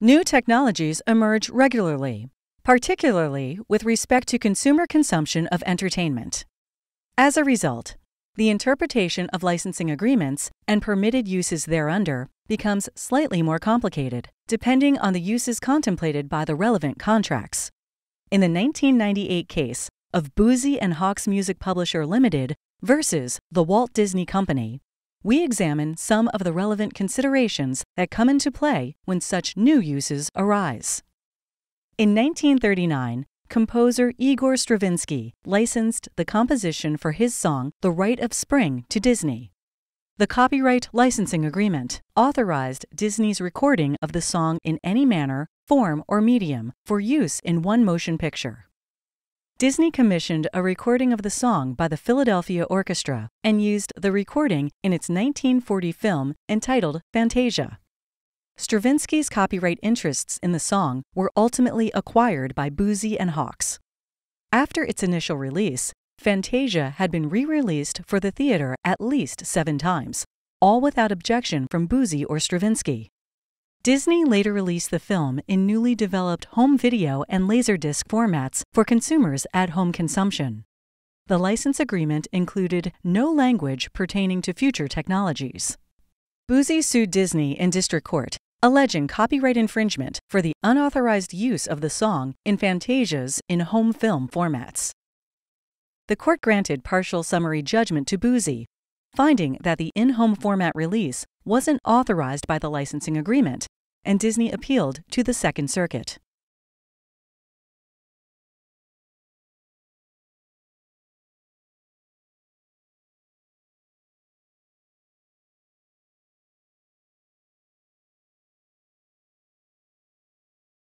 New technologies emerge regularly, particularly with respect to consumer consumption of entertainment. As a result, the interpretation of licensing agreements and permitted uses thereunder becomes slightly more complicated, depending on the uses contemplated by the relevant contracts. In the 1998 case of Boosey and Hawkes Music Publisher Limited versus the Walt Disney Company, we examine some of the relevant considerations that come into play when such new uses arise. In 1939, composer Igor Stravinsky licensed the composition for his song The Rite of Spring to Disney. The copyright licensing agreement authorized Disney's recording of the song in any manner, form, or medium for use in one motion picture. Disney commissioned a recording of the song by the Philadelphia Orchestra and used the recording in its 1940 film entitled Fantasia. Stravinsky's copyright interests in the song were ultimately acquired by Boosey and Hawkes. After its initial release, Fantasia had been re released for the theater at least seven times, all without objection from Boosey or Stravinsky. Disney later released the film in newly developed home video and Laserdisc formats for consumers at home consumption. The license agreement included no language pertaining to future technologies. Boosey sued Disney in district court, alleging copyright infringement for the unauthorized use of the song in Fantasias in home film formats. The court granted partial summary judgment to Boosey, finding that the in home format release wasn't authorized by the licensing agreement and Disney appealed to the Second Circuit.